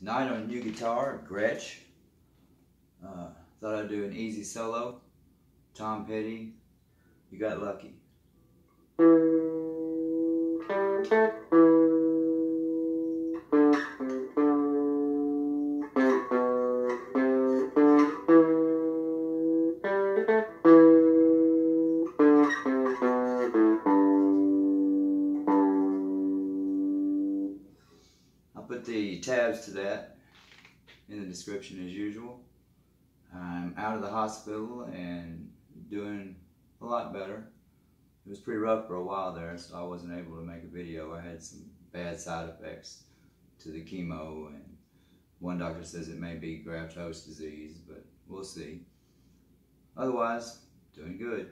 Tonight on new guitar, Gretsch. Uh, thought I'd do an easy solo. Tom Petty, You Got Lucky. Put the tabs to that in the description as usual. I'm out of the hospital and doing a lot better. It was pretty rough for a while there, so I wasn't able to make a video. I had some bad side effects to the chemo, and one doctor says it may be graft host disease, but we'll see. Otherwise, doing good.